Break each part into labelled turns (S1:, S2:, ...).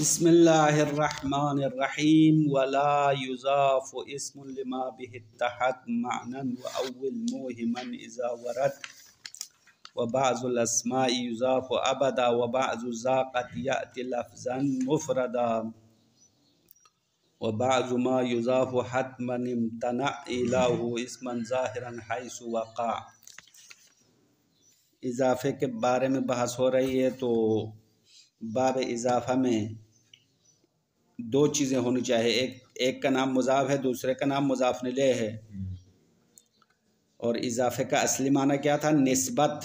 S1: बसमीम वला युज़ाफ़ इजाफ़े के बारे में बहस हो रही है तो बाब इजाफ़ा में दो चीज़ें होनी चाहिए। एक एक का नाम मुजाफ है, दूसरे का नाम मुजाफ ले है। और इजाफे का असली माना क्या था? नस्बत।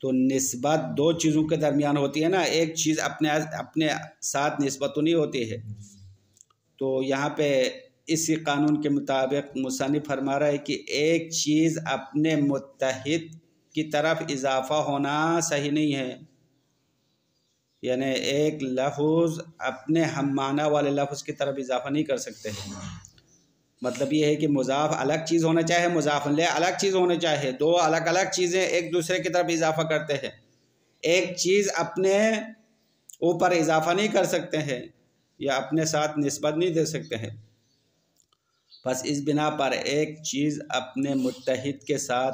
S1: तो नस्बत दो चीज़ों के दरमियान होती है ना। एक चीज़ अपने अपने साथ नस्बत तो नहीं होती है। तो यहाँ पे इसी कानून के मुताबिक मुसनफ़ फरमा रहा है कि एक चीज़ अपने मुतहद की तरफ़ इजाफा होना सही नहीं है। यानी एक लफ्ज़ अपने हम माना वाले लफ्ज़ की तरफ़ इजाफा नहीं कर सकते। हैं मतलब ये है कि मुजाफ अलग चीज़ होना चाहे मुजाफ ले अलग चीज़ होना चाहे दो अलग अलग चीज़ें एक दूसरे की तरफ़ इजाफा करते हैं। एक चीज़ अपने ऊपर इजाफा नहीं कर सकते हैं या अपने साथ नस्बत नहीं दे सकते हैं। बस इस बिना पर एक चीज़ अपने मुतहद के साथ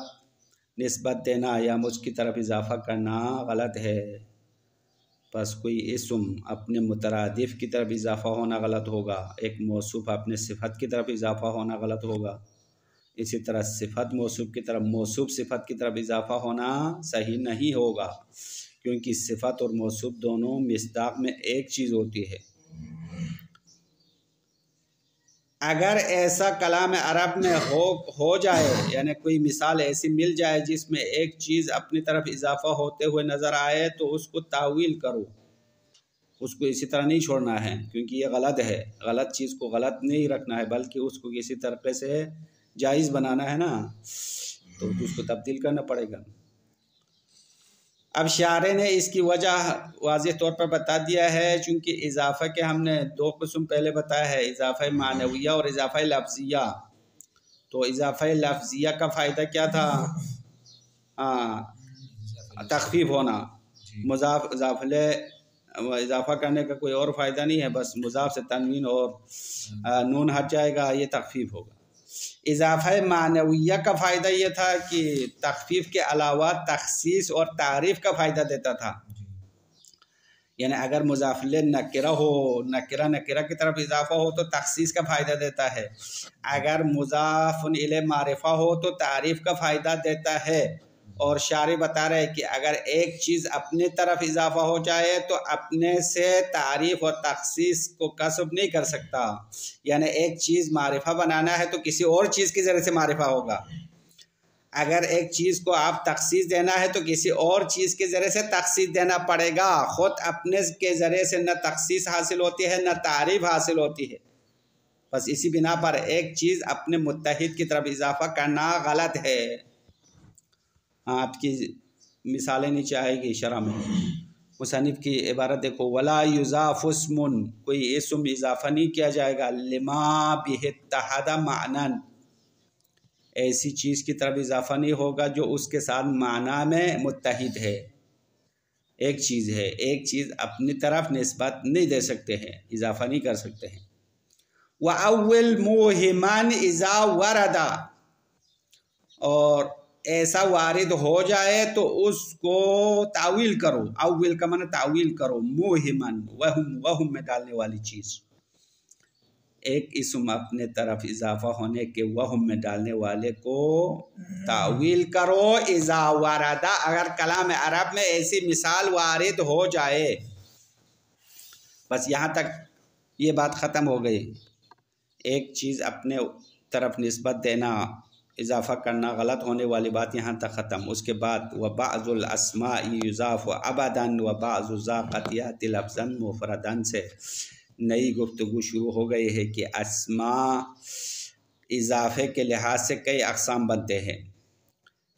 S1: नस्बत देना या मुझ की तरफ़ इजाफा करना गलत है। बस कोई इसम अपने मुतरदफ़ की तरफ़ इजाफ़ा होना गलत होगा, एक मौसूफ़ अपने सिफत की तरफ़ इजाफ़ा होना गलत होगा। इसी तरह सिफत मौसूफ़ की तरफ़, मौसूफ़ सिफत की तरफ़ इजाफ़ा होना सही नहीं होगा, क्योंकि सिफत और मौसूफ़ दोनों मस्दाक में एक चीज़ होती है। अगर ऐसा कलाम अरब में हो हो जाए, यानी कोई मिसाल ऐसी मिल जाए जिसमें एक चीज़ अपनी तरफ़ इजाफा होते हुए नज़र आए तो उसको तावील करो। उसको इसी तरह नहीं छोड़ना है, क्योंकि ये गलत है। गलत चीज़ को गलत नहीं रखना है, बल्कि उसको किसी तरीके से जायज़ बनाना है ना। तो उसको तब्दील करना पड़ेगा। अब शारे ने इसकी वजह वाज तौर पर बता दिया है चूँकि इजाफ़ा के हमने दो कस्म पहले बताया है इजाफ़ा मानविया और इजाफ़ा लफ्ज़िया। तो इजाफ़ा लफ्ज़िया का फ़ायदा क्या था? हाँ तखफीफ होना। मुजाफ इजाफले इजाफ़ा करने का कोई और फ़ायदा नहीं है बस मुजाफ से तनवीन और नून हट जाएगा ये तखफीफ होगा। इजाफ़ा मानविया का फ़ायदा यह था कि तखफीफ के अलावा तखसीस और तारीफ़ का फ़ायदा देता था। यानी अगर मुजाफिल नकरा हो नकरा नकरा की तरफ़ इजाफा हो तो तखसीस का फ़ायदा देता है। अगर मुजाफन मारिफा हो तो तारीफ़ का फ़ायदा देता है। और शारे बता रहे कि अगर एक चीज़ अपने तरफ़ इजाफा हो जाए तो अपने से तारीफ़ और तखसीस को कसब नहीं कर सकता। यानी एक चीज़ मारिफा बनाना है तो किसी और चीज़ के ज़रिए से मारिफा होगा। अगर एक चीज़ को आप तखसीस देना है तो किसी और चीज़ के ज़रिए से तखसीस देना पड़ेगा। ख़ुद अपने के ज़रिए से न तखसीस हासिल होती है, न तारीफ़ हासिल होती है। बस इसी बिना पर एक चीज़ अपने मुतहद की तरफ़ इजाफा करना गलत हाँ। आपकी मिसालें नीचे आएगी शरा में। मुसनफ़ की इबारत देखो, वला कोई इसम इजाफ़ा नहीं किया जाएगा, लिमा बिहतहदा मानन। ऐसी चीज़ की तरफ़ इजाफ़ा नहीं होगा जो उसके साथ माना में मुतहद है। एक चीज़ है, एक चीज़ अपनी तरफ़ नस्बत नहीं दे सकते हैं, इजाफ़ा नहीं कर सकते हैं। अव्वल मोहिमान इज़ा वरदा, और ऐसा वारिद हो जाए तो उसको तावील करो। अविल का मन तावील करो। मोहिमन, वहम वहम में डालने वाली चीज़। एक इसम अपने तरफ़ इजाफा होने के वहम में डालने वाले को तावील करो। इजा वारदा, अगर कलाम अरब में ऐसी मिसाल वारिद हो जाए। बस यहाँ तक ये बात ख़त्म हो गई। एक चीज़ अपने तरफ़ नस्बत देना। इजाफ़ा करना गलत होने वाली बात यहाँ तक ख़त्म। उसके बाद, व बाज़ुलस्मा युज़ाफ़ अबादन व बाज़ुज़ाक़तियातिलफ़न मुफरदन से नई गुफ्तु शुरू हो गई है कि असमा इजाफ़े के लिहाज से कई अकसाम बनते हैं।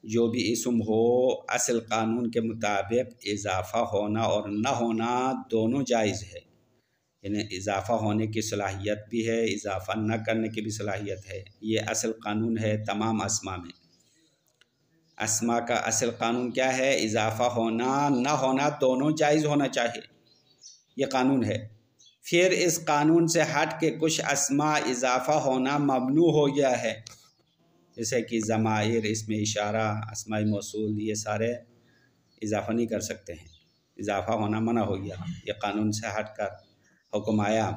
S1: जो भी इसम हो, असल कानून के मुताबिक इजाफ़ा होना और न होना दोनों जायज़ है। यानी इजाफ़ा होने की सलाहियत भी है, इजाफ़ा न करने की भी सलाहियत है। ये असल कानून है तमाम असमा में। असमा का असल कानून क्या है? इजाफ़ा होना, न होना दोनों जायज़ होना चाहिए। ये कानून है। फिर इस कानून से हट के कुछ असमा इजाफ़ा होना ममनू हो गया है। जैसे कि ज़मायर इसमें इशारा असमाई मौसूल, ये सारे इजाफ़ा नहीं कर सकते हैं। इजाफ़ा होना मना हो गया। ये कानून से हट कर हुक्म आया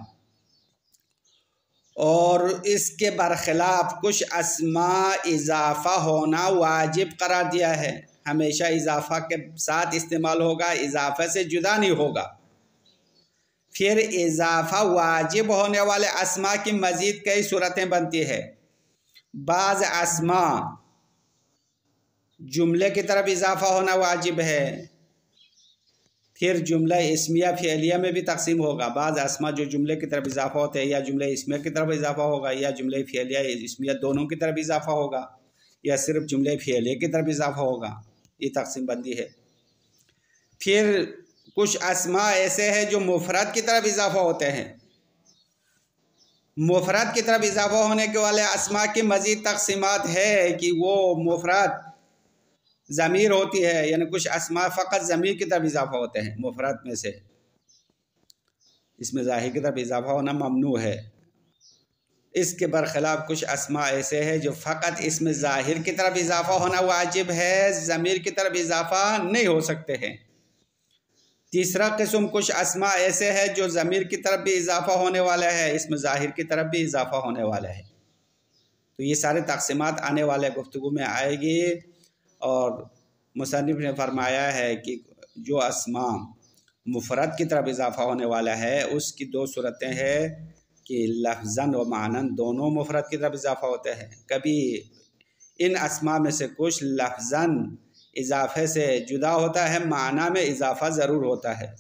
S1: और इसके बरखिलाफ़ कुछ असमा इजाफ़ा होना वाजिब करार दिया है। हमेशा इजाफ़ा के साथ इस्तेमाल होगा, इजाफ़े से जुदा नहीं होगा। फिर इजाफ़ा वाजिब होने वाले असमा की मज़ीद कई सूरतें बनती है। बाज़ असमा, जुमले की तरफ़ इजाफ़ा होना वाजिब है। फिर जुमला इसमिया फ़ेलिया में भी तकसीम होगा। बाज़ असमा जो जुमले की तरफ़ इजाफ़ा होते हैं या जुमले इसमिया की तरफ़ इजाफ़ा होगा या जुमले फ़ेलिया इसमिया दोनों की तरफ़ इजाफ़ा होगा या सिर्फ़ जुमले फ़ेलिया की तरफ़ इजाफ़ा होगा, ये तकसीम बंदी है। फिर कुछ आसमा ऐसे हैं जो मुफरत की तरफ़ इजाफ़ा होते हैं। मुफरत की तरफ़ इजाफ़ा होने के वाले आसमा की मज़ीद तकसीमत है कि वो मुफरत ज़मीर होती है, यानी कुछ असमा फ़कत ज़मीर की तरफ़ इजाफ़ा होते हैं मुफरत में से। इसमें ज़ाहिर की तरफ़ इजाफ़ा होना ममनू है। इसके बरखिलाफ़ कुछ असमा ऐसे है जो फ़कत इसमें ज़ाहिर की तरफ़ इजाफ़ा होना वाजिब है, ज़मीर की तरफ़ इजाफ़ा नहीं हो सकते हैं। तीसरा किस्म कुछ असमा ऐसे है जो ज़मीर की तरफ़ भी इजाफ़ा होने वाला है, इसमें ज़ाहिर की तरफ़ भी इजाफ़ा होने वाला है। तो ये सारे तकसीमत आने वाले गुफ्तु में आएगी। और मुसनफ़ ने फरमाया है कि जो असमा मुफरत की तरफ़ इजाफ़ा होने वाला है, उसकी दो सूरतें हैं कि लफ्ज़न व मानन दोनों मुफरत की तरफ़ इजाफ़ा होते हैं। कभी इन असमा में से कुछ लफ्ज़न इजाफ़े से जुदा होता है, माना में इजाफ़ा ज़रूर होता है।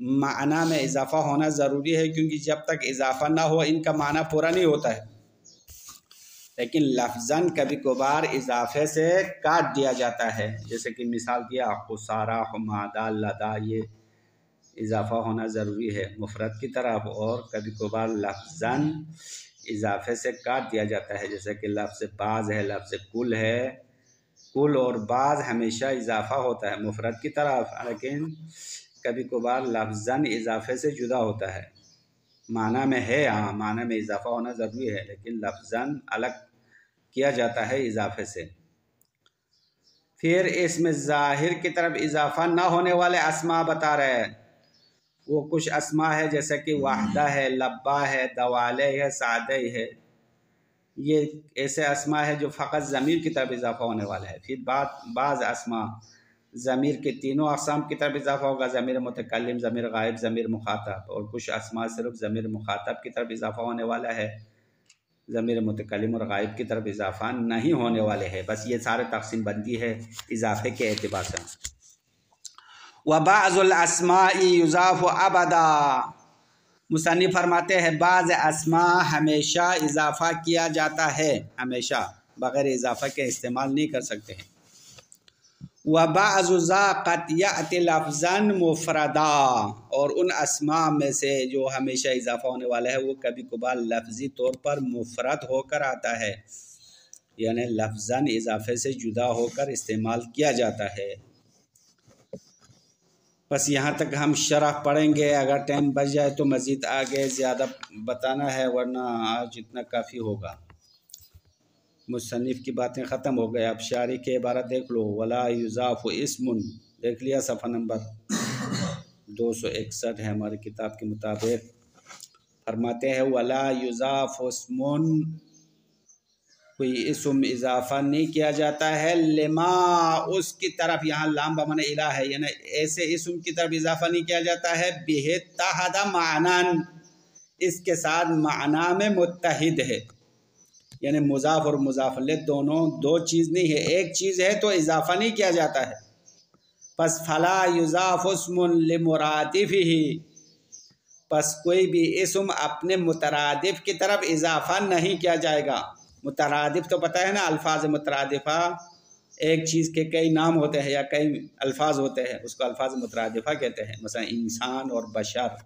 S1: माना में इजाफ़ा होना ज़रूरी है, क्योंकि जब तक इजाफ़ा ना हो, इनका माना पूरा नहीं होता है। लेकिन लफ्ज़न कभी कभार इजाफे से काट दिया जाता है। जैसे कि मिसाल दिया खुसारा हमादा लदा, ये इजाफ़ा होना ज़रूरी है मुफरत की तरफ़ और कभी कभार लफ्ज़न इजाफे से काट दिया जाता है। जैसे कि लफ्ज़ बाज है, लफ्ज़ कुल है। कुल और बाज हमेशा इजाफ़ा होता है मुफरत की तरफ़, लेकिन कभी कभार लफ्ज़न इजाफे से जुदा होता है। माना में है हाँ माना में इजाफ़ा होना ज़रूरी है, लेकिन लफ्ज़न अलग किया जाता है इजाफे से। फिर इसमें ज़ाहिर की तरफ़ इजाफ़ा ना होने वाले असमा बता रहे हैं। वो कुछ असमा है, जैसे कि वाहदा है, लब्बा है, दवाले है, सादे है। ये ऐसे असमा है जो फ़कत ज़मीर की तरफ़ इजाफ़ा होने वाला है। फिर बात बाज़ असमा ज़मीर के तीनों अकसाम की तरफ़ इजाफ़ा होगा, ज़मीर मतकलम ज़मीर गायब, ज़मीर मुखातब, और कुछ असमा सिर्फ़ ज़मीर मुखातब की तरफ़ इजाफ़ा होने वाला है। ज़मीर मतकलम और गायब की तरफ़ इजाफ़ा नहीं होने वाले है। बस ये सारे तकसीम बंदी है इजाफ़े के अतबार से। वबाज़लसमा युज़ाफ़ अबदा। मुसन्नी फरमाते हैं, बाज़ असमा हमेशा इजाफ़ा किया जाता है, हमेशा, बग़ैर इजाफ़ा के इस्तेमाल नहीं कर सकते हैं। लफ्ज़न मुफरदा। और उन असमा में से जो हमेशा इजाफ़ा होने वाला है, वो कभी कभार लफ्ज़ी तौर पर मुफरत होकर आता है। यानि लफ्ज़न इजाफ़े से जुदा होकर इस्तेमाल किया जाता है। बस यहाँ तक हम शरह पढ़ेंगे। अगर टाइम बच जाए तो मज़ीद आगे ज़्यादा बताना है, वरना आज इतना काफ़ी होगा। मुसनफ़ की बातें ख़त्म हो गए अब शारी के इबारत देख लो। वला युज़ाफ़ इसमुन। देख लिया सफ़ा नंबर दो सौ इकसठ है हमारी किताब के मुताबिक। फरमाते हैं, वला युज़ाफ़ इसमुन। कोई इसम इजाफ़ा नहीं किया जाता है। लेमा उसकी तरफ़, यहाँ लाम बमन इला है, यानी ऐसे इसम की तरफ़ इजाफ़ा नहीं किया जाता है। बेहतहदा मानन। इसके साथ माना में मुतहद है। यानी मुजाफ और मुजाफले दोनों दो चीज़ नहीं है। एक चीज़ है तो इजाफ़ा नहीं किया जाता है। पस फला युजाफ़ुस्मुरादिफ ही पस कोई भी इसम अपने मुतरदफ़ की तरफ़ इजाफ़ा नहीं किया जाएगा। मुतरदफ़ तो पता है ना, अल्फाज मुतरदफ़ा, एक चीज़ के कई नाम होते हैं या कई अल्फाज होते हैं, उसको अल्फाज मुतरदफ़ा कहते हैं। मसा इंसान और बशर।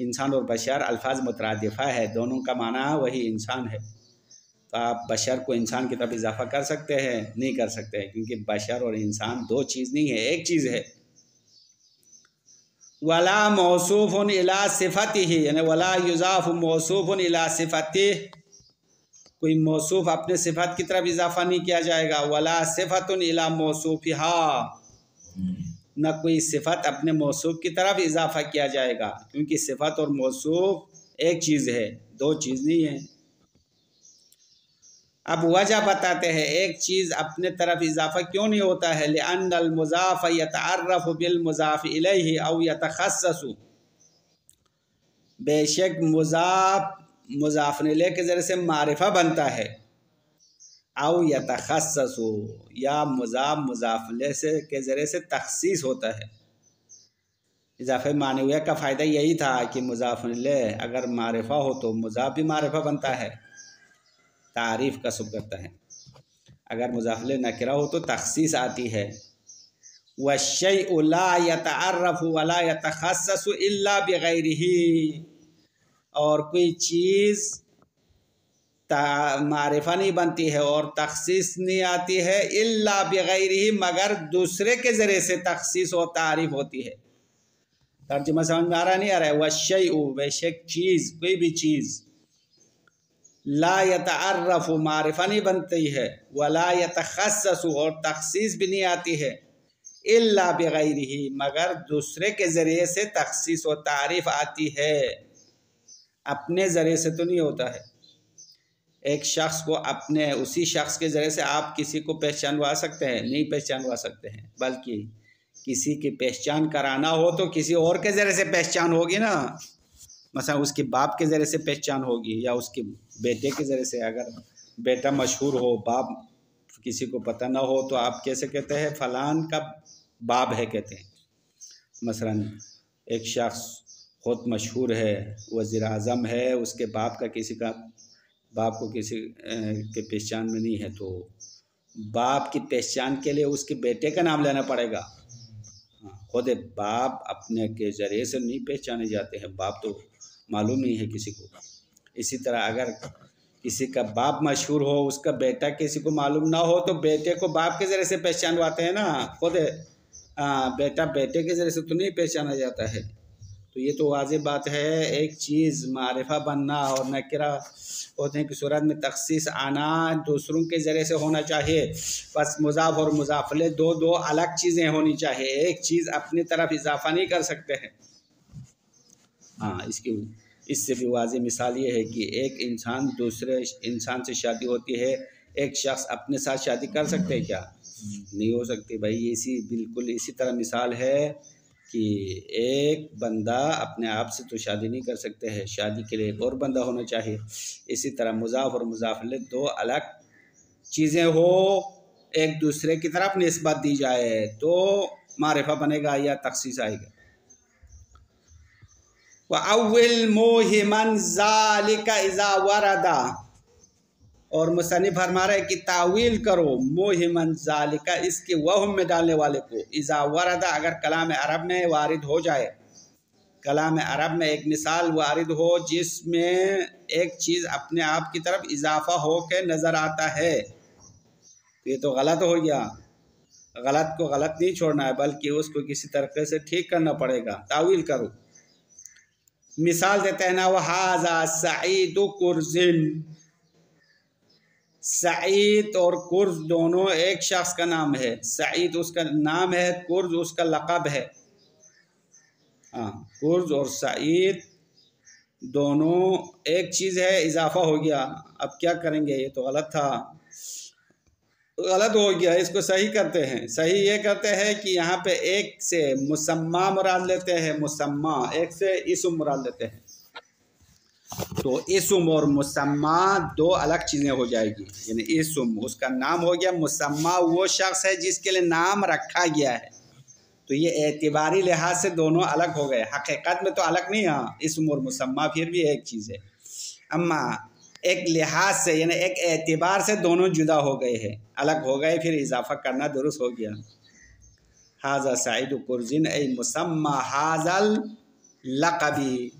S1: इंसान और बशर अल्फाज मुतरदफ़ा है, दोनों का माना वही इंसान है। आप बशर को इंसान की तरफ़ इजाफा कर सकते हैं, नहीं कर सकते हैं, क्योंकि बशर और इंसान दो चीज़ नहीं है, एक चीज़ है। वला मौसूफ इला सिफत ही यानी वला युजाफ मौसूफ इला सिफत कोई मौसूफ अपने सिफत की तरफ़ इजाफा नहीं किया जाएगा। वला सिफत इला मौसूफ न कोई सिफत अपने मौसूफ की तरफ़ इजाफा किया जाएगा, क्योंकि सिफत और मौसूफ एक चीज़ है, दो चीज़ नहीं है। अब वजह बताते हैं, एक चीज़ अपने तरफ़ इजाफा क्यों नहीं होता है? मुजाफ यतरफ़ बिल मुजाफ अव यतखसु बेशक मुजाफ मुजाफ ले के ज़रिए से मारिफा बनता है। अव यतखसु या मुजाफ मुजाफले से के ज़रिए से तखसीस होता है। इजाफे मानविया का फ़ायदा यही था कि मुजाफले अगर मारिफा हो तो मुजाफ भी मारिफा बनता है। तारीफ़ का शुभ करता है। अगर मुजाफल नकरा हो तो तखसीस आती है। वशला यतरफ़ वला यतखसला बग़ैर ही और कोई चीज़ मारिफा नहीं बनती है और तखसीस नहीं आती है इल्ला बग़ैर ही मगर दूसरे के ज़रिए से तखसीस और तारीफ़ होती है। तर्जुमा समझ में आ रहा नहीं आ रहा है? वशई बेशक चीज़, कोई भी चीज़ ला अर्रफ मारिफा नहीं बनती है वला यतखसस और तखसीस भी नहीं आती है, इल्ला बग़ैर ही मगर दूसरे के ज़रिए से तखसीस व तारीफ़ आती है। अपने ज़रिए से तो नहीं होता है। एक शख्स को अपने, उसी शख्स के ज़रिए से आप किसी को पहचानवा सकते हैं, नहीं पहचानवा सकते हैं, बल्कि किसी की पहचान कराना हो तो किसी और के ज़रिए से पहचान होगी ना। मसा उसके बाप के ज़रिए से पहचान होगी या उसके बेटे के ज़रिए से अगर बेटा मशहूर हो बाप किसी को पता ना हो तो आप कैसे कहते हैं फ़लान का बाप है कहते हैं। मसलन एक शख्स बहुत मशहूर है वज़ी अज़म है उसके बाप का किसी का बाप को किसी के पहचान में नहीं है तो बाप की पहचान के लिए उसके बेटे का नाम लेना पड़ेगा। हाँ, खुद बाप अपने के ज़रिए से नहीं पहचाने जाते हैं बाप तो मालूम नहीं है किसी को। इसी तरह अगर किसी का बाप मशहूर हो, उसका बेटा किसी को मालूम ना हो तो बेटे को बाप के ज़रिए से पहचानवाते हैं ना, खुद। बेटा बेटे के ज़रिए से तो नहीं पहचाना जाता है। तो ये तो वाज बात है, एक चीज़ मारफा बनना और नकरा, होते हैं कि सूरत में तखसीस आना दूसरों के ज़रिए से होना चाहिए। बस मुजाफ और मुजाफले दो दो अलग चीज़ें होनी चाहिए, एक चीज़ अपनी तरफ़ इजाफा नहीं कर सकते हैं। हाँ इसकी इससे भी वाज मिसाल ये है कि एक इंसान दूसरे इंसान से शादी होती है, एक शख्स अपने साथ शादी कर सकते हैं क्या? नहीं हो सकती। भाई, इसी बिल्कुल इसी तरह मिसाल है कि एक बंदा अपने आप से तो शादी नहीं कर सकते हैं, शादी के लिए एक और बंदा होना चाहिए। इसी तरह मुजाफ और मुजाफले दो अलग चीज़ें हो, एक दूसरे की तरफ़ नस्बत दी जाए तो मारफा बनेगा या तखसीस आएगा। व अव्वल मोहिमन ज़ालिका वरदा और मुसनफ़ फरमा रहे कि तावील करो मोहिमन ज़ालिका इसके वह में डालने वाले को इज़ा वरदा अगर कलाम अरब में वारिद हो जाए कलाम अरब में एक मिसाल वारिद हो जिसमें एक चीज़ अपने आप की तरफ़ इजाफा हो के नज़र आता है तो ये तो गलत हो गया गलत को गलत नहीं छोड़ना है बल्कि उसको किसी तरीके से ठीक करना पड़ेगा तावील करो मिसाल देते हैं ना वहाजा सईद कुर्जिन। सईद और कुर्ज दोनों एक शख्स का नाम है। सईद उसका नाम है, कुर्ज उसका लक़ब है। हाँ कुर्ज और सईद दोनों, एक चीज़ है, इजाफा हो गया। अब क्या करेंगे? ये तो गलत था। गलत हो गया, इसको सही करते हैं। सही ये करते हैं कि यहाँ पे एक से मुसम्मा मुराद लेते हैं, मुसम्मा, एक से इसम मुराद लेते हैं। तो इसम और मुसम्मा दो अलग चीज़ें हो जाएगी, यानी इसम, उसका नाम हो गया मुसम्मा, वो शख्स है जिसके लिए नाम रखा गया है। तो ये एतबारी लिहाज से दोनों अलग हो गए। हकीकत में तो अलग नहीं हाँ इसम और मुसम्मा फिर भी एक चीज़ है। अम्मा एक लिहाज से, यानी एक एतबार से दोनों जुदा हो गए हैं। अलग हो गए, फिर इजाफा करना दुरुस्त हो गया। हाजा सईद कुर्जिन, ए मुसम्मा हाजल लकबी।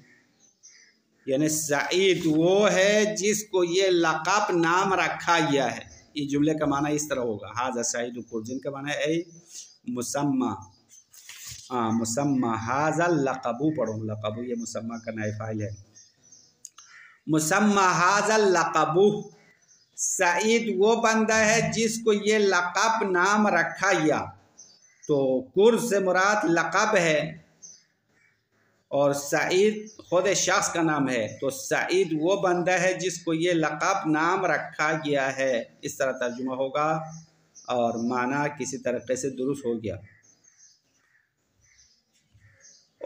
S1: यानी सईद वो है जिसको ये लकब नाम रखा गया है। ये जुमले का माना इस तरह होगा। हाजा सईद कुर्जिन का माना है, ए मुसम्मा। हाँ मुसम्मा हाजल लकबू पढ़ो। लकबू ये मुसम्मा का नए फ़ाइल है। मुसम्मा हाजा लकबू। सईद वो बंदा है जिसको ये लकब नाम रखा गया। तो कुर से मुराद लकब है और सईद खुद शख्स का नाम है। तो सईद वो बंदा है जिसको ये लकब नाम रखा गया है। इस तरह तर्जुमा होगा और माना किसी तरीके से दुरुस्त हो गया।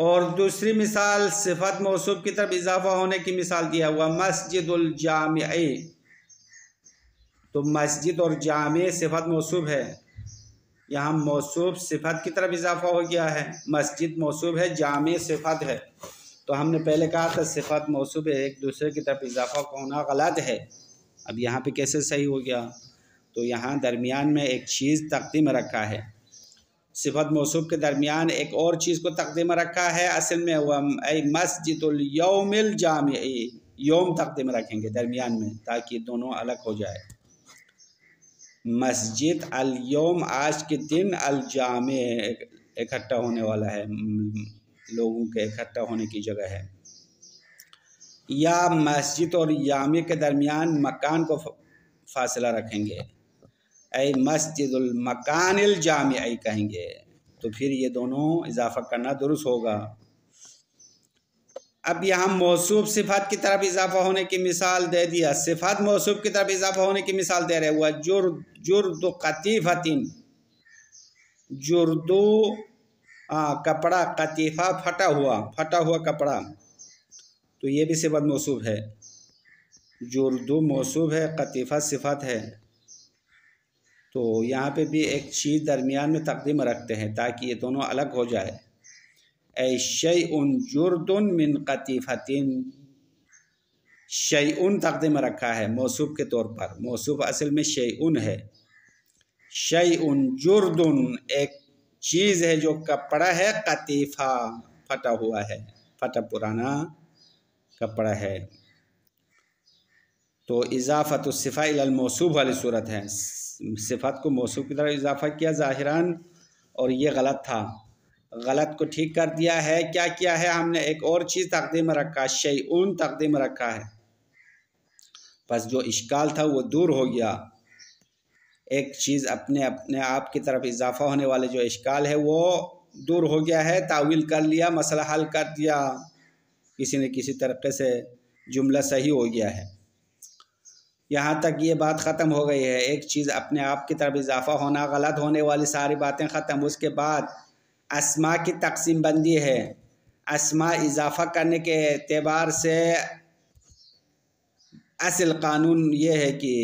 S1: और दूसरी मिसाल, सिफत मौसूब की तरफ़ इजाफा होने की मिसाल दिया हुआ मस्जिदुलजाम तो मस्जिद और जाम सिफत मौसूब है। यहाँ मौसूब सिफत की तरफ़ इजाफा हो गया है। मस्जिद मौसूब है जाम सिफत है। तो हमने पहले कहा था सिफत मौसूब है एक दूसरे की तरफ़ इजाफा होना गलत है। अब यहाँ पे कैसे सही हो गया? तो यहाँ दरमियान में एक चीज़ तकदीम रखा है। सिफत मौसूब के दरमियान एक और चीज़ को तकदीम रखा है। असल में वह मस्जिदुलयौमिल जाम योम तकदीम रखेंगे दरमियान में, ताकि दोनों अलग हो जाए। मस्जिद अलयोम आज के दिन अलजाम इकट्ठा होने वाला है, लोगों के इकट्ठा होने की जगह है। या मस्जिद और यामे के दरमियान मकान को फासला रखेंगे। ऐ मस्जिदुलमकान जाम कहेंगे। तो फिर ये दोनों इजाफा करना दुरुस्त होगा। अब यहाँ मौसूब सिफात की तरफ़ इजाफा होने की मिसाल दे दिया। सिफात मौसूब की तरफ़ इजाफा होने की मिसाल दे रहे हुआ जुर जुर्द कतीफ़तिन, जुर्दो कपड़ा कतीफ़ा फटा हुआ फटा हुआ कपड़ा। तो ये भी सिफत मौसूब है। जुर्दो मौसूब है, कतीफ़ा सिफत है। तो यहाँ पे भी एक चीज़ दरमियान में तकदीम रखते हैं ताकि ये दोनों अलग हो जाए। शैन जुर्दन मिन कतीफ़तिन। शैन तकदीम रखा है मौसूब के तौर पर। मौसूब असल में शैन है। शैन जुर्दन एक चीज़ है जो कपड़ा है कतीफ़ा, फटा हुआ है, फटा पुराना कपड़ा है। तो इजाफ़त सिफ़ा मौसूब वाली सूरत है। सिफ़त को मौसूब की तरह इजाफ़ा किया ज़ाहिरान, और ये गलत था। गलत को ठीक कर दिया है। क्या किया है? हमने एक और चीज़ तकदीम रखा शैन तकदीम रखा है। बस जो इश्काल था, वो दूर हो गया। एक चीज़ अपने अपने आप की तरफ़ इजाफा होने वाले जो इश्काल है, वो दूर हो गया है। तावील कर लिया, मसला हल कर दिया। किसी न किसी तरीके से जुमला सही हो गया है। यहाँ तक ये बात ख़त्म हो गई है। एक चीज़ अपने आप की तरफ़ इजाफा होना गलत होने वाली सारी बातें ख़त्म। उसके बाद असमा की तकसीम बंदी है। असमा इजाफा करने के अतबार से असल कानून ये है कि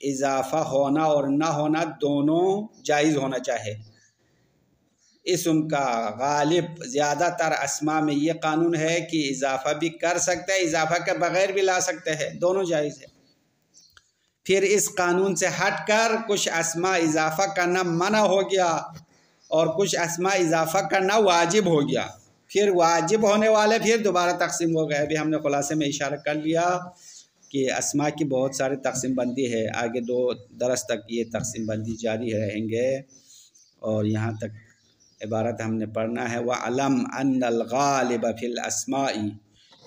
S1: इजाफा होना और ना होना दोनों जायज़ होना चाहिए। इसम का गालिब ज़्यादातर असमा में ये कानून है कि इजाफा भी कर सकते हैं, इजाफा के बगैर भी ला सकते हैं। दोनों जायज़ है। फिर इस कानून से हट कर कुछ असमा इजाफा करना मना हो गया और कुछ असमा इजाफा करना वाजिब हो गया। फिर वाजिब होने वाले फिर दोबारा तकसीम हो गए। अभी हमने खुलासे में इशारा कर लिया कि असमा की बहुत सारी तकसीम बंदी है। आगे दो दरस तक ये तकसीम बंदी जारी रहेंगे और यहाँ तक इबारत हमने पढ़ना है। वह अलम अनगालिब फिल असमाई,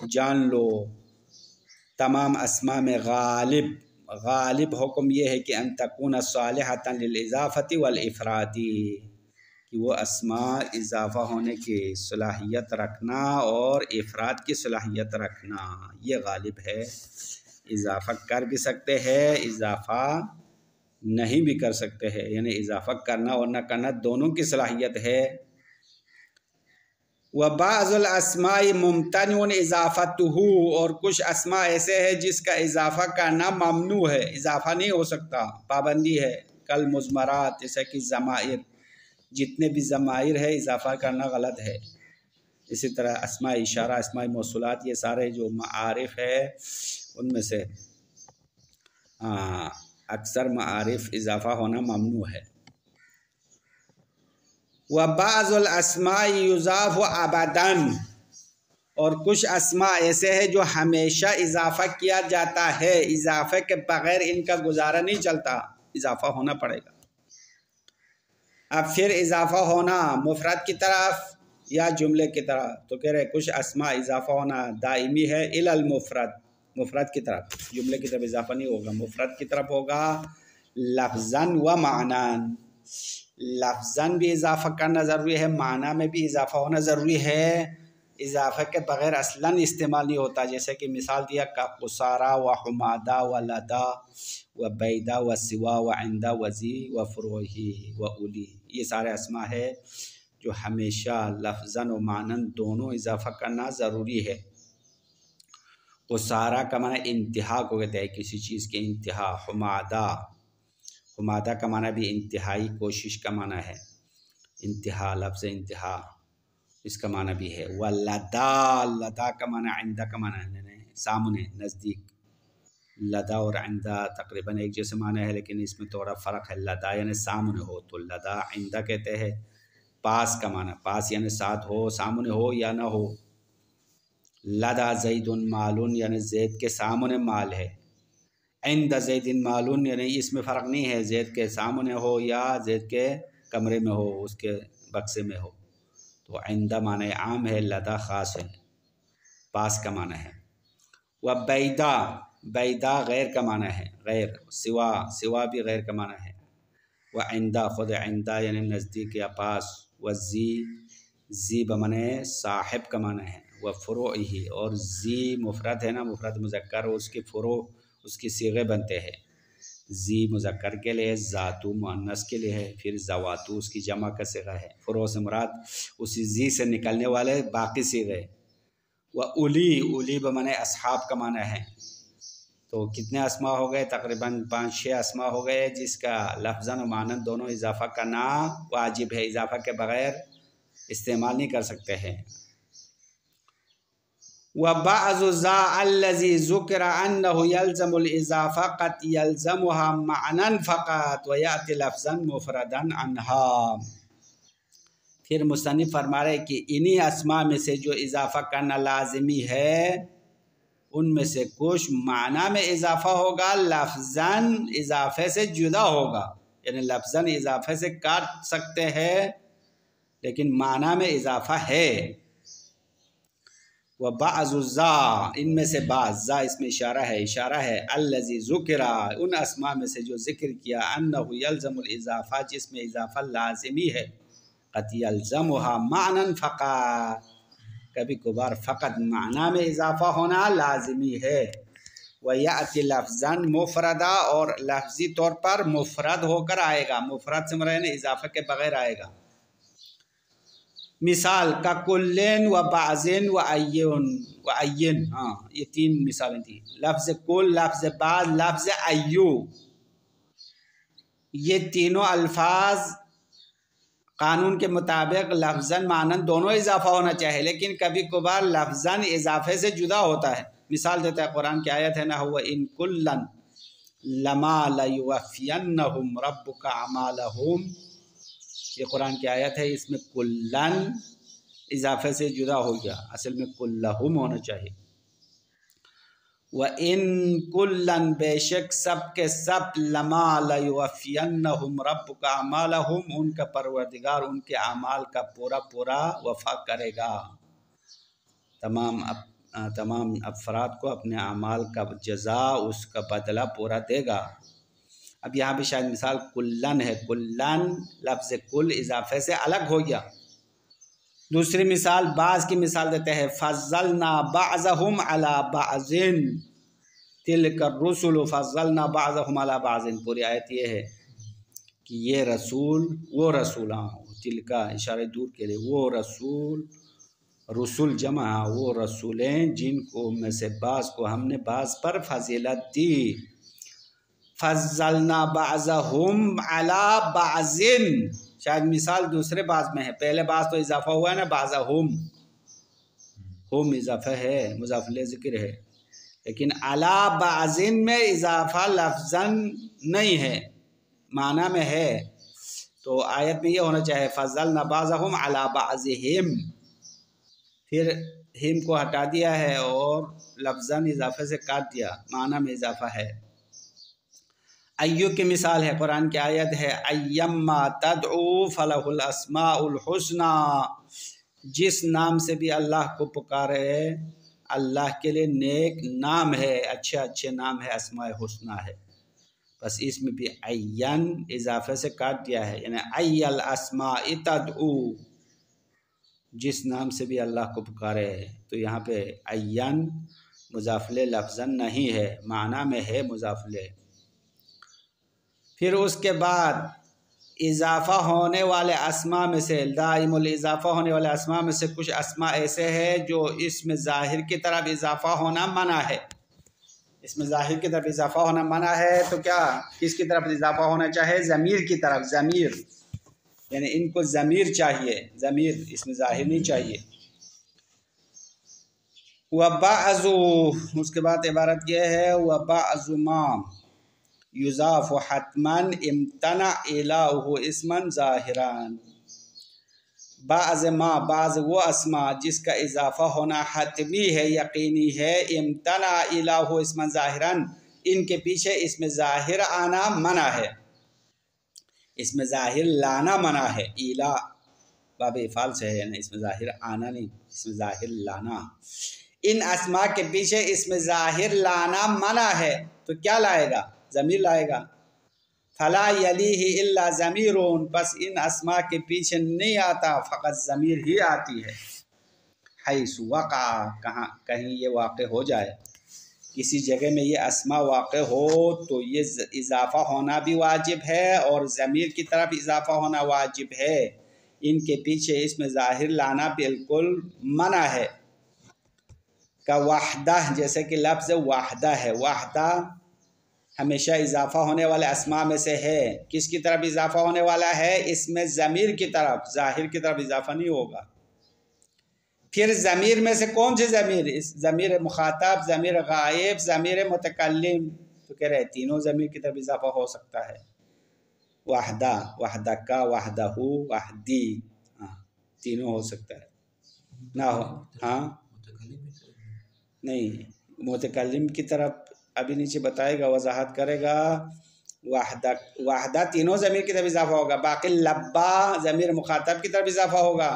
S1: जान लो, तमाम असमा में गालिब गालिब हुक्म ये है कि अनतकून सालहतफ़ती वफ़राती कि वो असमा इजाफ़ा होने की सलाहियत रखना और अफराद की सलाहियत रखना, ये गालिब है। इजाफ़ा कर भी सकते हैं, इजाफ़ा नहीं भी कर सकते हैं, यानी इजाफ़ा करना और न करना दोनों की सलाहियत है। व बाज़लस्माई मुमतन इजाफ़त हो और कुछ असमा ऐसे है जिसका इजाफ़ा करना ममनू है। इजाफ़ा नहीं हो सकता, पाबंदी है। कल मजमरात, जैसे कि ज़मायर जितने भी ज़मायर है, इजाफ़ा करना गलत है। इसी तरह असमा इशारा, असमा मौसूलात, ये सारे जो मारफ़ है, उनमें से अक्सर मारफ़ इजाफ़ा होना ममनू है। व बाज़लस्मा युज़ाफ़ आबादन और कुछ असमा ऐसे हैं जो हमेशा इजाफ़ा किया जाता है। इजाफ़े के बग़ैर इनका गुजारा नहीं चलता। इजाफ़ा होना पड़ेगा। अब फिर इजाफ़ा होना मुफरत की तरफ़ या जुमले की तरफ़? तो कह रहे कुछ असमा इजाफा होना दायमी है इल मुफरत मुफरत की तरफ़। जुमले की तरफ़ इजाफा नहीं होगा। मुफरत की तरफ़ होगा लफजन व मानन। लफजन भी इजाफा करना ज़रूरी है, माना में भी इजाफा होना ज़रूरी है। इजाफे के बगैर असला इस्तेमाल नहीं होता, जैसे कि मिसाल दिया, का कुसारा व हमादा व लदा व बैदा व सिवा व आइंदा वज़ी व फ्रोही व उली। ये सारे असमा है जो हमेशा लफजन व मानन दोनों इजाफा करना ज़रूरी है। कुसारा का माना इंतहा को कहते हैं, किसी चीज़ के इंतहा, हमादा। हमादा का माना भी इंतहाई कोशिश का माना है। इंतहा लफ्ज़ इंतहा, इसका माना भी है। व लदा लदा का माना आइंदा का माना है सामने, नज़दीक। लदा और आइंदा तकरीबन एक जैसे माना है, लेकिन इसमें थोड़ा फ़र्क है। लदा यानी सामने हो तो लदा आइंदा कहते हैं। पास का माना, पास यानी साथ हो, सामने हो या ना हो। लदा जैदन मालून यानी जैद के सामने माल है। आइंदा जैदिन मालून, यानी इसमें फ़र्क नहीं है, जैद के सामने हो या जैद के कमरे में हो, उसके बक्से में हो। तो आइंदा माना आम है, लदा ख़ास है, पास का माना है। वह बैदा बैदा गैर का माना है, गैर, सिवा सिवा भी गैर का माना है। वह आइंदा, ख़ुद आइंदा, यानी नज़दीक या पास, व जी जी बमने साहिब का माना है। वह फ़रो ही और जी मुफरत है ना मुफरत मुजक्कर, उसके फ़रो उसकी सीगे बनते हैं। जी मुजक्कर के लिए, ज़ातु मुन्नस के लिए है फिर जवातु उसकी जमा का सिगा है। फ़रोस मुराद उसी जी से निकलने वाले बाकी सिगे व उली उली बमने असहाब का माना है। तो कितने असमा हो गए? तकरीबन पाँच छः असमा हो गए, जिसका लफजन मानन दोनों इजाफ़ा करना वाजिब है। इजाफ़ा के बग़ैर इस्तेमाल नहीं कर सकते हैं। व बाज़ी ज़ुक्र क़त मानन फ़क़त मुफरदन फिर मुसनफ़ फरमा रहे कि इन्हीं असमा में से जो इजाफ़ा करना लाजमी है, उनमें से कुछ माना में इजाफ़ा होगा, लफ्ज़न इजाफ़े से जुदा होगा। यानी लफ्ज़न इजाफ़े से काट सकते हैं, लेकिन माना में इजाफ़ा है। व बाज़ा इनमें से बाज़ा इसमें इशारा है इशारा है, अल्लजी ज़ुकरा, उन असमा में से जो ज़िक्र किया अनज़मज़ाफ़ा जिसमें इजाफ़ा लाजमी है। कतियलज़महा मानन फ़क़ा, कभी कभार फ़कत माना में इजाफ़ा होना लाजमी है। व याति लफ्ज़न मुफरदा, और लफ्ज़ी तौर पर मुफरद होकर आएगा, मुफरद से मरा इजाफ़ा के बग़ैर आएगा। मिसाल का कुल्लेन व बाजिन व अयन व अयन हाँ ये तीन मिसालें थी। लफ्ज़ कुल, लफ्ज़ बाज लफ्ज़ अयू ये तीनों अल्फाज कानून के मुताबिक लफ्ज़न, मानन दोनों इजाफा होना चाहिए, लेकिन कभी कभार लफ्ज़न इजाफे से जुदा होता है। मिसाल देता है, कुरान की आयत है, ना हुआ इन कुल्लन लमा लफ़ियन रब का अमाल ये कुरान की आयत है इसमें कुल्लन इजाफे से जुदा हो गया। असल में कुल्लहुम होना चाहिए। व इन कुल्लन बेशक सब के सब लमा लफ़ियन रब का अमाल हम उनका परवरदिगार उनके अमाल का पूरा पूरा वफा करेगा। तमाम अप, तमाम अफराद को अपने अमाल का जजा उसका बदला पूरा देगा। अब यहाँ भी शायद मिसाल कुल्लन है। कुल्लन लफ्ज़ कुल इजाफे से अलग हो गया। दूसरी मिसाल बाज की मिसाल देते हैं। फजल ना बाज़म अला बाजिन। तिल कर रसुल फजल ना बाज़म अला बाजिन। पूरी आयत ये है कि ये रसूल, वो रसूल हाँ तिल का इशारे दूर के लिए। वो रसूल रसूल जमा, वो रसूलें जिनको में से बाज़ को हमने बाज़ पर फजीलत दी। फजलना हम अला बाजिन शायद मिसाल दूसरे बाज में है। पहले बाज तो इजाफा हुआ है ना बाजा हम हम इजाफा है मुजाफिल ज़िक्र है। लेकिन अला बाजिन में इजाफा लफजन नहीं है, माना में है। तो आयत में ये होना चाहिए फजल नबाज हम अला बाज हिम फिर हिम को हटा दिया है और लफजन इजाफे से काट दिया, माना में इजाफा है। अय्यू की मिसाल है, कुरान की आयत है अयम्मा तदऊ फलहुल अस्माउल हुस्ना। जिस नाम से भी अल्लाह को पुकारे, अल्लाह के लिए नेक नाम है, अच्छे अच्छे नाम है असमाय हुसना है। बस इसमें भी अयन इजाफे से काट दिया है, यानी अयल असमा इतदू जिस नाम से भी अल्लाह को पुकारे तो यहाँ पे अयन मुजाफले लफ्ज़न नहीं है, माना में है मुजाफले। फिर उसके बाद इजाफ़ा होने वाले असमा में से, दाइमुल इजाफ़ा होने वाले असमा में से कुछ असमा ऐसे हैं जो इसमें ज़ाहिर की तरफ़ इजाफ़ा होना मना है। इसमें ज़ाहिर की तरफ़ इजाफ़ा होना मना है तो क्या? किसकी तरफ़ इजाफ़ा होना चाहिए? ज़मीर की तरफ़, ज़मीर। यानी इनको ज़मीर चाहिए, ज़मीर, इसमें ज़ाहिर नहीं चाहिए। वबाज़ू उसके बाद इबारत यह है वबाज़ुमा युजाफ़ हतमन इम्तना इसमन ज़ाहिरान बाज़ माँ बाज़ वो असमा जिसका इजाफ़ा होना हतमी है यकीनी है इमतना इसमन ज़ाहिरान इनके पीछे इसमें ज़ाहिर आना मना है इसमें ज़ाहिर लाना मना है इला बाब इफ़ाल से है ना इसमें ज़ाहिर आना नहीं इसमें ज़ाहिर लाना इन असमा के पीछे इसमें ज़ाहिर लाना मना है तो क्या लाएगा ज़मीर लाएगा फला यली ही अल्ला ज़मीर बस इन असमा के पीछे नहीं आता, फ़कत ज़मीर ही आती है। हई वक़ा, कहाँ, कहीं ये वाक़ हो जाए। किसी जगह में ये असमा वाक़ हो तो ये इजाफ़ा होना भी वाजिब है, और ज़मीर की तरफ़ इजाफ़ा होना वाजिब है। इनके पीछे इसमें ज़ाहिर लाना बिल्कुल मना है। का वाहदा, जैसे कि लफ्ज़ वाहदा है, वाहदा हमेशा इजाफा होने वाले असमा में से है। किसकी तरफ़ इजाफा होने वाला है? इसमें ज़मीर की तरफ़ ज़ाहिर की तरफ़ इजाफा नहीं होगा। फिर ज़मीर में से कौन सी ज़मीर? इस ज़मीर मुखातब ज़मीर गायब ज़मीर मुतकलम तो कह रहे तीनों ज़मीर की तरफ़ इजाफा हो सकता है। वाहदा वाहदा का वाहदहू वाहदी। हाँ तीनों हो सकता है। ना हो हाँ? नहीं मुतकलम की तरफ़ अभी नीचे बताएगा, वजाहत करेगा। वाहदा वाहदा तीनों ज़मीर की तरफ़ इजाफा होगा, बाकी लब्बा ज़मीर मुखातब की तरफ़ इजाफा होगा।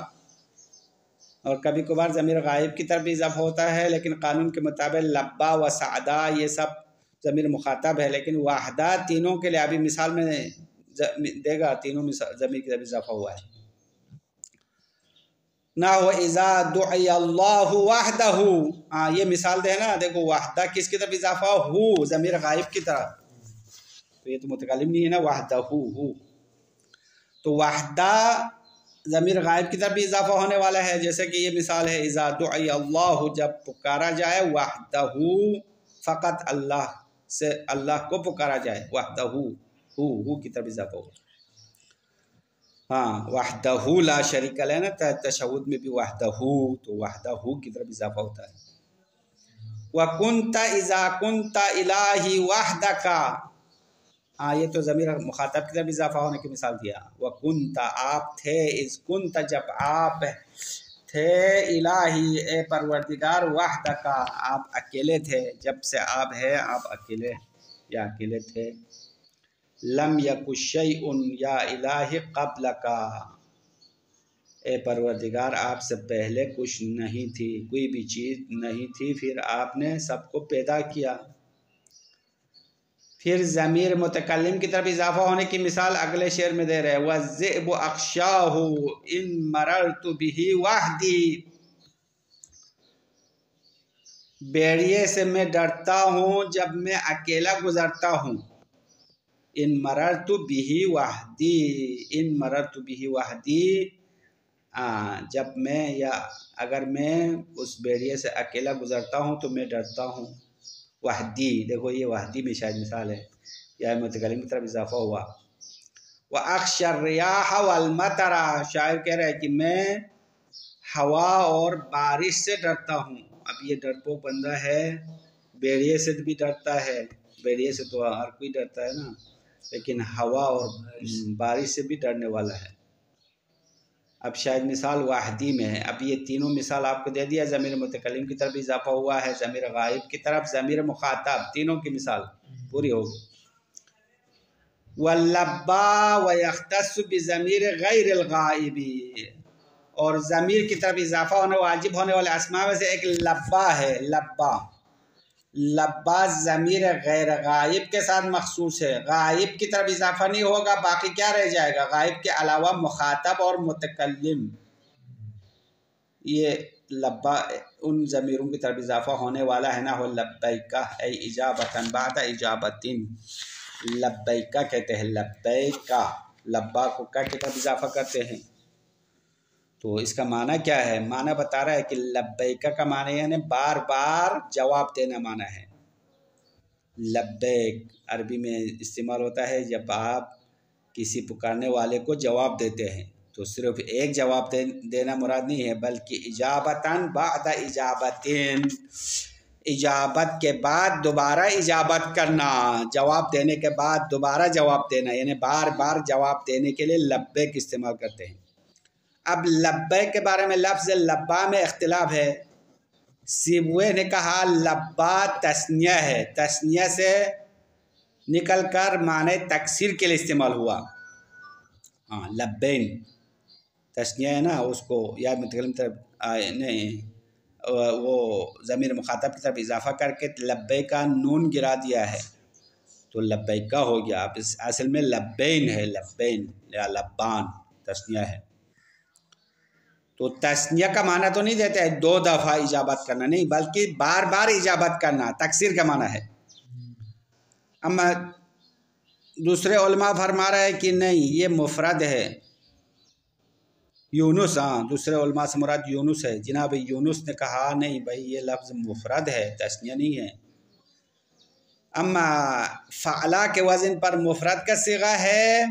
S1: और कभी कभार ज़मीर गायब की तरफ़ भी इजाफा होता है, लेकिन कानून के मुताबिक लब्बा व सादा ये सब ज़मीर मुखातब है, लेकिन वाहदा तीनों के लिए अभी मिसाल में देगा, तीनों ज़मीर की तरफ़ इजाफा हुआ है। ना हो इज़ा दुआल्लाहु हाँ ये मिसाल दे ना, देखो वाहदा किसकी तरफ़ इजाफा? हु, ज़मीर गायब की तरफ़ तो ये तो मुतकलम नहीं है ना वाहदा हु। तो वाहदा ज़मीर गायब की तरफ़ भी इजाफा होने वाला है। जैसे कि ये मिसाल है, इज़ा दुआल्लाहु जब पुकारा जाए वाहदा फ़कत अल्लाह से अल्लाह को पुकारा जाए। वाहदा हु की तरफ़ इजाफा हो हाँ वाहदहू ला शरीक है ना तशहुद में भी वाहदहू तो वाहदहू की तरफ़ इजाफा होता है। वकुंता इज़ा कुंता इलाही वाहदा का हाँ ये तो ज़मीर मुखातब की तरफ़ इजाफा होने की मिसाल दिया। वकुंता आप थे इस कुंता जब आप थे इलाही, ए परवरदिगार वाहदा का आप अकेले थे, जब से आप है, आप अकेले, या अकेले थे। लम यकुशई उन या इलाही कबल का ए परवरदिगार आपसे पहले कुछ नहीं थी, कोई भी चीज़ नहीं थी, फिर आपने सबको पैदा किया। फिर ज़मीर मुतकलम की तरफ़ इजाफा होने की मिसाल अगले शेर में दे रहे वज़ब अक्षाहू इन मरर तो भी वाहदी। बेड़िए से मैं डरता हूँ जब मैं अकेला गुजरता हूँ। इन मरर तो बिही वाहदी इन मरर तो बिही वाहदी जब मैं या अगर मैं उस बेड़िए से अकेला गुजरता हूँ तो मैं डरता हूँ वाहदी देखो ये वाहदी में शायद मिसाल है या मतकलम की तरफ़ इजाफा हुआ वह अक्षर वलमतरा शायर कह रहा है कि मैं हवा और बारिश से डरता हूँ अब ये डरपोक बंदा है बेड़िए से भी डरता है बेड़िए से तो हर कोई डरता है ना लेकिन हवा और बारिश। से भी डरने वाला है। अब शायद मिसाल वाहदी में है। अब ये तीनों मिसाल आपको दे दिया ज़मीर मतकलीम की तरफ़ इजाफा हुआ है ज़मीर गायब की तरफ़ ज़मीर मुखातब तीनों की मिसाल पूरी होगी वल्लब्बा व ज़मीर गैर गायबी। और ज़मीर की तरफ़ इजाफा होने वाजिब होने वाले असमा में से एक लब्बा है लब्बा। लब्बा ज़मीर गैर गायब के साथ मखसूस है। गायब की तरफ़ इजाफा नहीं होगा, बाकी क्या रह जाएगा? गायब के अलावा मुखातब और मुतकलम ये लब्बा, उन ज़मीरों की तरफ़ इजाफा होने वाला है ना हो लब्बैका है इजाबतन, बाद इजाबतिन। लब्बैका कहते हैं, लब्बैका। लब्बा को क्या की तरफ़ इजाफा करते हैं? तो इसका माना क्या है? माना बता रहा है कि लब्बैका का माना यानी बार बार जवाब देना माना है। लब्बैक अरबी में इस्तेमाल होता है जब आप किसी पुकारने वाले को जवाब देते हैं। तो सिर्फ़ एक जवाब दे, देना मुराद नहीं है बल्कि इजाबतन बाद इजाबतिन। इजाबत के बाद दोबारा इजाबत करना जवाब देने के बाद दोबारा जवाब देना यानी बार बार जवाब देने के लिए लब्बे इस्तेमाल करते हैं। अब लब्बे के बारे में लफ्ज़ लब्बा में इख्तलाफ है। सिबुए ने कहा, लब्बा तस्निया है। तस्निया से निकल कर माने तकसीर के लिए इस्तेमाल हुआ। हाँ लब्बेन। तस्निया है ना, उसको या मतलब तरफ़ नहीं वो ज़मीर मुखातब की तरफ़ इजाफा करके लब्बे का नून गिरा दिया है। तो लब्बे का हो गया। आप इस असल में लब्बेन है, लब्बेन या लब्बान, तस्निया है। तो तस्निया का माना तो नहीं देते हैं, दो दफ़ा इजाबत करना, नहीं, बल्कि बार बार इजाबत करना, तकसीर का माना है। अब दूसरे उलमा फरमा रहे हैं कि नहीं, ये मुफरद है। यूनुस हाँ दूसरे उलमा से मुराद यूनुस है। जनाब यूनुस ने कहा, नहीं भाई, ये लफ्ज़ मुफरद है, तस्निया नहीं है। अम्मा फ़ाला के वज़न पर मुफरद का सिगा है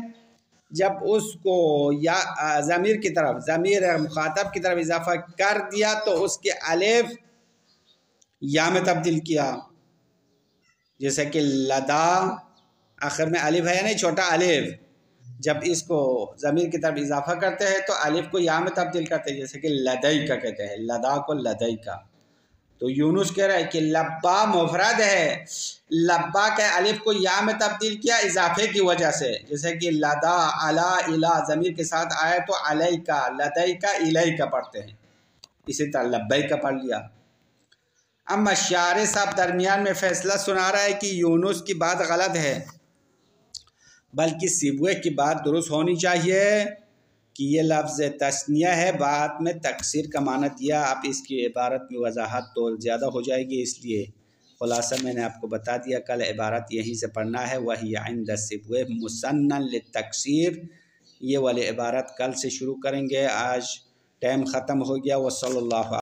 S1: जब उसको या ज़मीर की तरफ़, ज़मीर मुखातब की तरफ़ इजाफा कर दिया तो उसके अलेफ या में तब्दील किया। जैसे कि लदा आखिर में अलिफ है या नहीं? छोटा अलिफ। जब इसको ज़मीर की तरफ़ इजाफा करते हैं तो अलिफ को या में तब्दील करते हैं, जैसे कि लदई का कहते हैं। लदा को लदई का। तो यूनुस कह रहा है कि लब्बा मुफरद है। लब्बा के अलिफ को या में तब्दील किया इजाफे की वजह से। जैसे कि लदा, अला, इला, ज़मीर के साथ आया तो अलई का लदई का इलई का पढ़ते हैं। इसी तरह लब्बई का पढ़ लिया। अब मशार साहब दरमियान में फ़ैसला सुना रहा है कि यूनुस की बात गलत है, बल्कि सिबुए की बात दुरुस्त होनी चाहिए। कि ये लफ्ज़ तस्निया है, बाद में तकसीर का माना दिया, आप इसकी इबारत में वजाहत तो ज़्यादा हो जाएगी, इसलिए ख़ुलासा मैंने आपको बता दिया, कल इबारत यहीं से पढ़ना है, वही आइंद सिबुए मुसन तकसीर ये वाले इबारत कल से शुरू करेंगे, आज टाइम ख़त्म हो गया वसल्ला